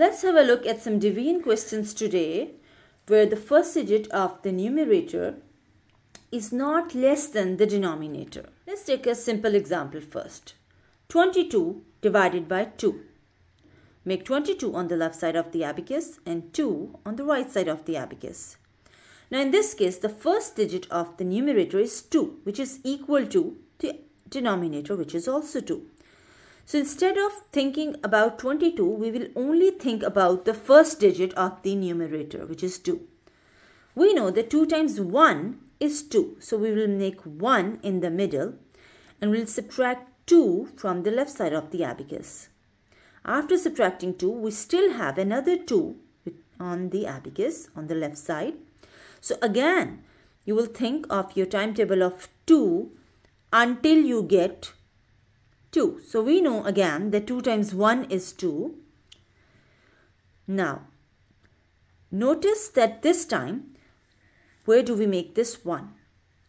Let's have a look at some deviant questions today where the first digit of the numerator is not less than the denominator. Let's take a simple example first. 22 divided by 2. Make 22 on the left side of the abacus and 2 on the right side of the abacus. Now in this case, the first digit of the numerator is 2, which is equal to the denominator, which is also 2. So instead of thinking about 22, we will only think about the first digit of the numerator, which is 2. We know that 2 times 1 is 2. So we will make 1 in the middle and we'll subtract 2 from the left side of the abacus. After subtracting 2, we still have another 2 on the abacus on the left side. So again, you will think of your timetable of 2 until you get 2. So we know again that 2 times 1 is 2. Now, notice that this time, where do we make this 1?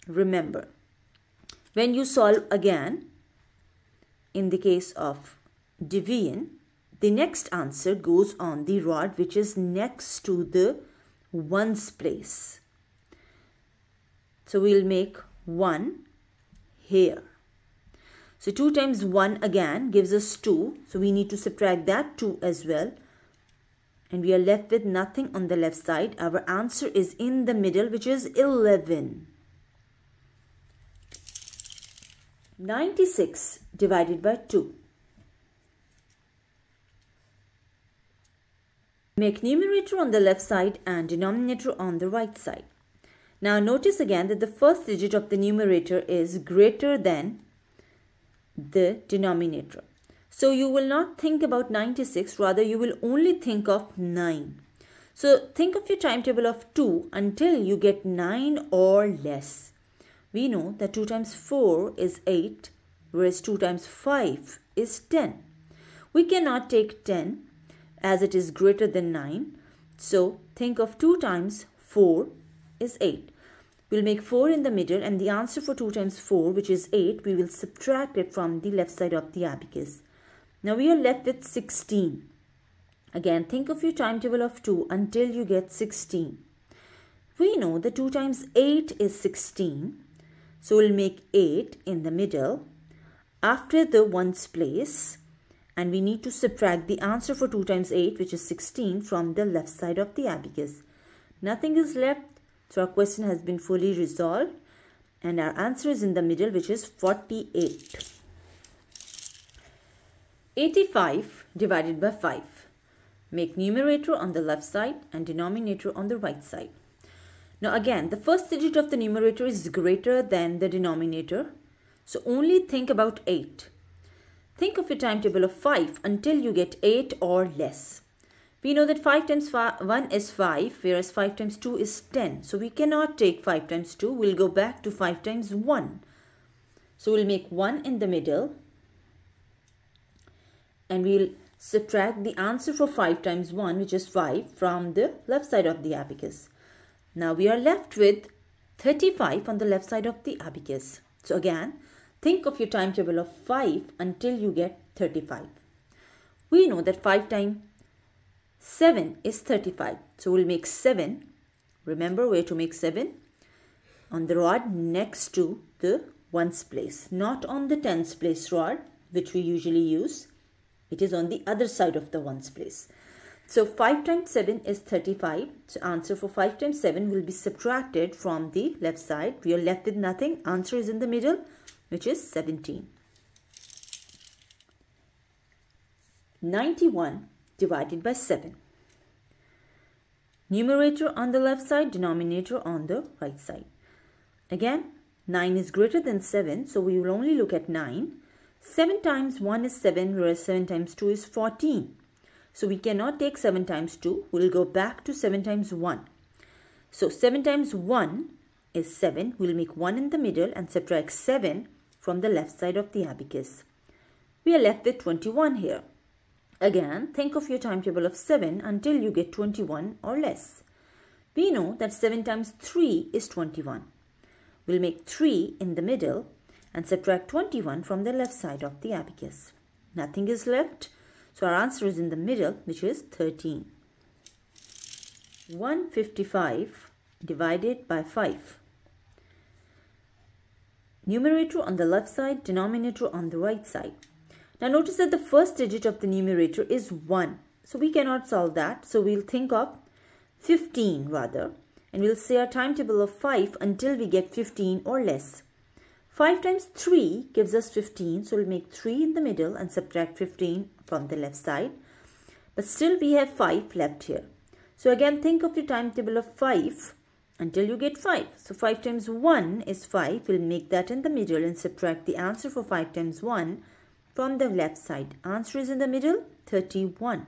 Remember, when you solve again, in the case of deviant, the next answer goes on the rod which is next to the ones place. So we'll make 1 here. So 2 times 1 again gives us 2. So we need to subtract that 2 as well. And we are left with nothing on the left side. Our answer is in the middle which is 11. 96 divided by 2. Make numerator on the left side and denominator on the right side. Now notice again that the first digit of the numerator is greater than the denominator. So you will not think about 96, rather you will only think of 9. So think of your timetable of 2 until you get 9 or less. We know that 2 times 4 is 8, whereas 2 times 5 is 10. We cannot take 10 as it is greater than 9. So think of 2 times 4 is 8. We'll make 4 in the middle and the answer for 2 times 4 which is 8 we will subtract it from the left side of the abacus. Now we are left with 16. Again think of your timetable of 2 until you get 16. We know that 2 times 8 is 16. So we'll make 8 in the middle after the ones place and we need to subtract the answer for 2 times 8 which is 16 from the left side of the abacus. Nothing is left so our question has been fully resolved and our answer is in the middle which is 48. 85 divided by 5. Make numerator on the left side and denominator on the right side. Now again, the first digit of the numerator is greater than the denominator. So only think about 8. Think of your timetable of 5 until you get 8 or less. We know that 5 times 1 is 5, whereas 5 times 2 is 10. So we cannot take 5 times 2. We'll go back to 5 times 1. So we'll make 1 in the middle. And we'll subtract the answer for 5 times 1, which is 5, from the left side of the abacus. Now we are left with 35 on the left side of the abacus. So again, think of your timetable of 5 until you get 35. We know that 5 times 7 is 35. So we'll make 7. Remember where to make 7? On the rod next to the ones place. Not on the tens place rod which we usually use. It is on the other side of the ones place. So 5 times 7 is 35. So answer for 5 times 7 will be subtracted from the left side. We are left with nothing. Answer is in the middle which is 17. 91 divided by 7. Numerator on the left side, denominator on the right side. Again, 9 is greater than 7, so we will only look at 9. 7 times 1 is 7, whereas 7 times 2 is 14. So we cannot take 7 times 2. We'll go back to 7 times 1. So 7 times 1 is 7. We'll make 1 in the middle and subtract 7 from the left side of the abacus. We are left with 21 here. Again, think of your timetable of 7 until you get 21 or less. We know that 7 times 3 is 21. We'll make 3 in the middle and subtract 21 from the left side of the abacus. Nothing is left, So our answer is in the middle, which is 13. 155 divided by 5. Numerator on the left side, denominator on the right side. Now notice that the first digit of the numerator is 1. So we cannot solve that. So we'll think of 15 rather. And we'll say our timetable of 5 until we get 15 or less. 5 times 3 gives us 15. So we'll make 3 in the middle and subtract 15 from the left side. But still we have 5 left here. So again think of your timetable of 5 until you get 5. So 5 times 1 is 5. We'll make that in the middle and subtract the answer for 5 times 1 from the left side. Answer is in the middle, 31.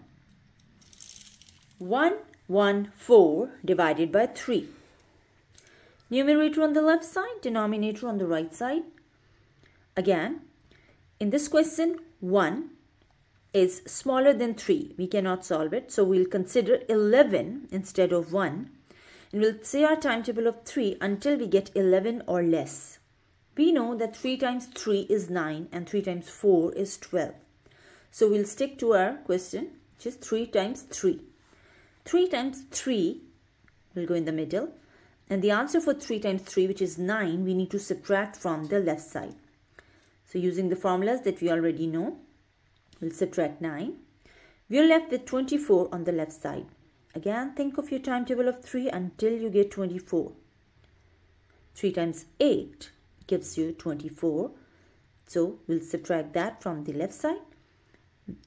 1, 1, 4 divided by 3. Numerator on the left side, denominator on the right side. Again, in this question, 1 is smaller than 3. We cannot solve it. So we'll consider 11 instead of 1. And we'll say our timetable of 3 until we get 11 or less. We know that 3 times 3 is 9 and 3 times 4 is 12. So we'll stick to our question which is 3 times 3. 3 times 3 will go in the middle and the answer for 3 times 3 which is 9 we need to subtract from the left side. So using the formulas that we already know we'll subtract 9. We are left with 24 on the left side. Again think of your timetable of 3 until you get 24. 3 times 8 gives you 24. So we'll subtract that from the left side.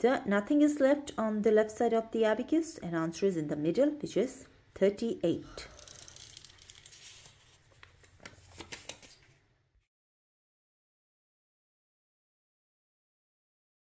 The, nothing is left on the left side of the abacus and answer is in the middle which is 38.